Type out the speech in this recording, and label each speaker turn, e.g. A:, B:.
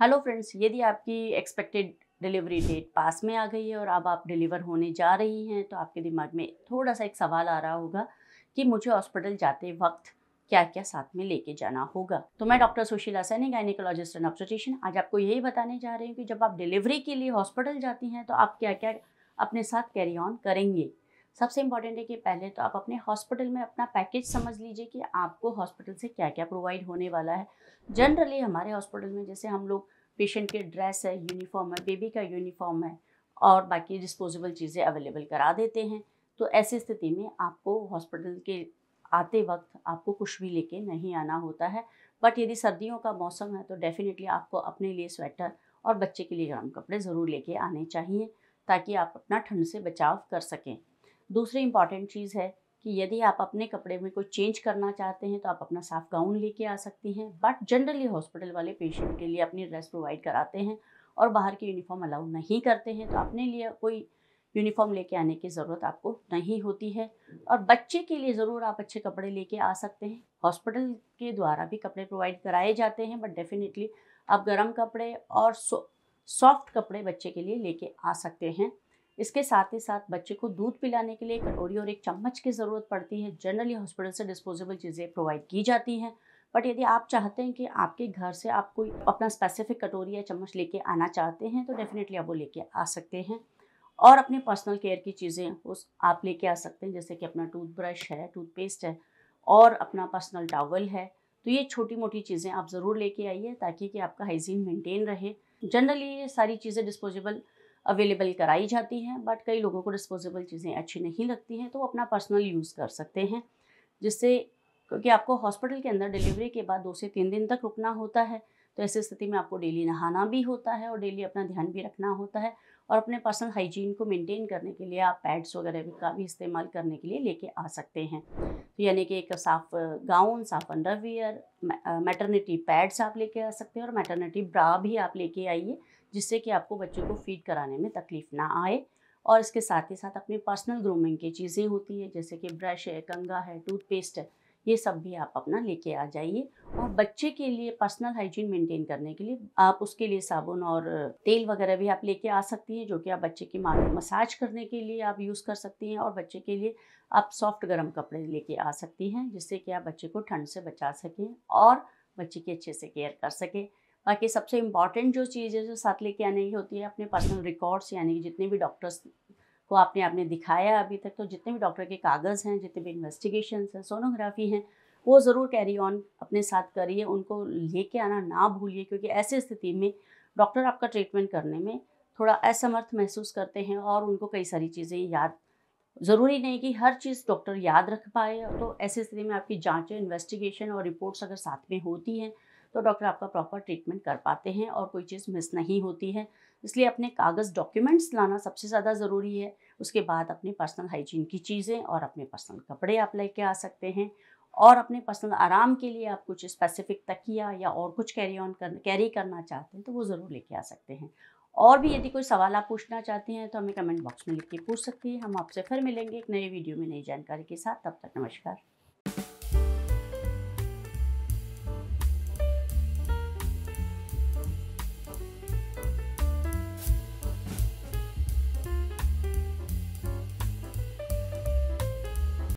A: Hello friends, यदि आपकी expected delivery date पास में आ गई है और अब आप डिलीवर होने जा रही हैं तो आपके दिमाग में थोड़ा सा एक सवाल आ रहा होगा कि मुझे हॉस्पिटल जाते वक्त क्या क्या साथ में लेके जाना होगा। तो मैं doctor Sushila Saini gynaecologist and obstetrician आज आपको यही बताने जा रही हूँ कि जब आप डिलीवरी के लिए हॉस्पिटल जाती हैं तो आप क्या क्या अपने साथ कैरी ऑन करेंगे? सबसे इंपॉर्टेंट है कि पहले तो आप अपने हॉस्पिटल में अपना पैकेज समझ लीजिए कि आपको हॉस्पिटल से क्या क्या प्रोवाइड होने वाला है। जनरली हमारे हॉस्पिटल में जैसे हम लोग पेशेंट के ड्रेस है यूनिफॉर्म है बेबी का यूनिफॉर्म है और बाकी डिस्पोजेबल चीज़ें अवेलेबल करा देते हैं। तो ऐसी स्थिति में आपको हॉस्पिटल के आते वक्त आपको कुछ भी लेके नहीं आना होता है। बट यदि सर्दियों का मौसम है तो डेफिनेटली आपको अपने लिए स्वेटर और बच्चे के लिए गर्म कपड़े ज़रूर लेके आने चाहिए ताकि आप अपना ठंड से बचाव कर सकें। दूसरी इंपॉर्टेंट चीज़ है कि यदि आप अपने कपड़े में कोई चेंज करना चाहते हैं तो आप अपना साफ़ गाउन लेके आ सकती हैं। बट जनरली हॉस्पिटल वाले पेशेंट के लिए अपनी ड्रेस प्रोवाइड कराते हैं और बाहर की यूनिफॉर्म अलाउ नहीं करते हैं तो अपने लिए कोई यूनिफॉर्म लेके आने की ज़रूरत आपको नहीं होती है। और बच्चे के लिए ज़रूर आप अच्छे कपड़े लेके आ सकते हैं। हॉस्पिटल के द्वारा भी कपड़े प्रोवाइड कराए जाते हैं बट डेफिनेटली आप गर्म कपड़े और सॉफ्ट कपड़े बच्चे के लिए लेके आ सकते हैं। इसके साथ ही साथ बच्चे को दूध पिलाने के लिए कटोरी और एक चम्मच की ज़रूरत पड़ती है। जनरली हॉस्पिटल से डिस्पोजेबल चीज़ें प्रोवाइड की जाती हैं। बट यदि आप चाहते हैं कि आपके घर से आप कोई अपना स्पेसिफिक कटोरी या चम्मच लेके आना चाहते हैं तो डेफिनेटली आप वो लेके आ सकते हैं। और अपने पर्सनल केयर की चीज़ें उस आप लेके आ सकते हैं, जैसे कि अपना टूथब्रश है टूथपेस्ट है और अपना पर्सनल टावल है। तो ये छोटी मोटी चीज़ें आप ज़रूर लेके आइए ताकि कि आपका हाइजीन मेंटेन रहे। जनरली ये सारी चीज़ें डिस्पोजेबल अवेलेबल कराई जाती हैं बट कई लोगों को डिस्पोजेबल चीज़ें अच्छी नहीं लगती हैं तो वो अपना पर्सनल यूज़ कर सकते हैं, जिससे क्योंकि आपको हॉस्पिटल के अंदर डिलीवरी के बाद दो से तीन दिन तक रुकना होता है तो ऐसी स्थिति में आपको डेली नहाना भी होता है और डेली अपना ध्यान भी रखना होता है और अपने पर्सनल हाइजीन को मेंटेन करने के लिए आप पैड्स वगैरह का भी इस्तेमाल करने के लिए लेके आ सकते हैं। तो यानी कि एक साफ़ गाउन साफ़ अंडरवियर मैटरनिटी पैड्स आप लेके आ सकते हैं और मैटरनिटी ब्रा भी आप लेके आइए जिससे कि आपको बच्चे को फ़ीड कराने में तकलीफ़ ना आए। और इसके साथ ही साथ अपनी पर्सनल ग्रूमिंग की चीज़ें होती है, जैसे कि ब्रश है कंगा है टूथपेस्ट है, ये सब भी आप अपना लेके आ जाइए। और बच्चे के लिए पर्सनल हाइजीन मेंटेन करने के लिए आप उसके लिए साबुन और तेल वगैरह भी आप लेके आ सकती हैं, जो कि आप बच्चे की माँ मसाज करने के लिए आप यूज़ कर सकती हैं और बच्चे के लिए आप सॉफ्ट गर्म कपड़े लेके आ सकती हैं, जिससे कि आप बच्चे को ठंड से बचा सकें और बच्चे की अच्छे से केयर कर सकें। बाकी सबसे इंपॉर्टेंट जो चीज़ है जो साथ लेके आने की होती है, अपने पर्सनल रिकॉर्ड्स यानी कि जितने भी डॉक्टर्स को आपने आपने दिखाया अभी तक तो जितने भी डॉक्टर के कागज़ हैं, जितने भी इन्वेस्टिगेशन हैं सोनोग्राफी हैं, वो ज़रूर कैरी ऑन अपने साथ करिए, उनको लेके आना ना भूलिए, क्योंकि ऐसी स्थिति में डॉक्टर आपका ट्रीटमेंट करने में थोड़ा असमर्थ महसूस करते हैं और उनको कई सारी चीज़ें याद, ज़रूरी नहीं कि हर चीज़ डॉक्टर याद रख पाए तो ऐसी स्थिति में आपकी जांचें इन्वेस्टिगेशन और रिपोर्ट्स अगर साथ में होती हैं तो डॉक्टर आपका प्रॉपर ट्रीटमेंट कर पाते हैं और कोई चीज़ मिस नहीं होती है। इसलिए अपने कागज़ डॉक्यूमेंट्स लाना सबसे ज़्यादा ज़रूरी है। उसके बाद अपने पर्सनल हाइजीन की चीज़ें और अपने पर्सनल कपड़े आप लेके आ सकते हैं। और अपने पर्सनल आराम के लिए आप कुछ स्पेसिफिक तकिया या और कुछ कैरी ऑन कर, कैरी करना चाहते हैं तो वो ज़रूर लेके आ सकते हैं। और भी यदि कोई सवाल आप पूछना चाहते हैं तो हमें कमेंट बॉक्स में लिख के पूछ सकती है। हम आपसे फिर मिलेंगे एक नए वीडियो में नई जानकारी के साथ। तब तक नमस्कार।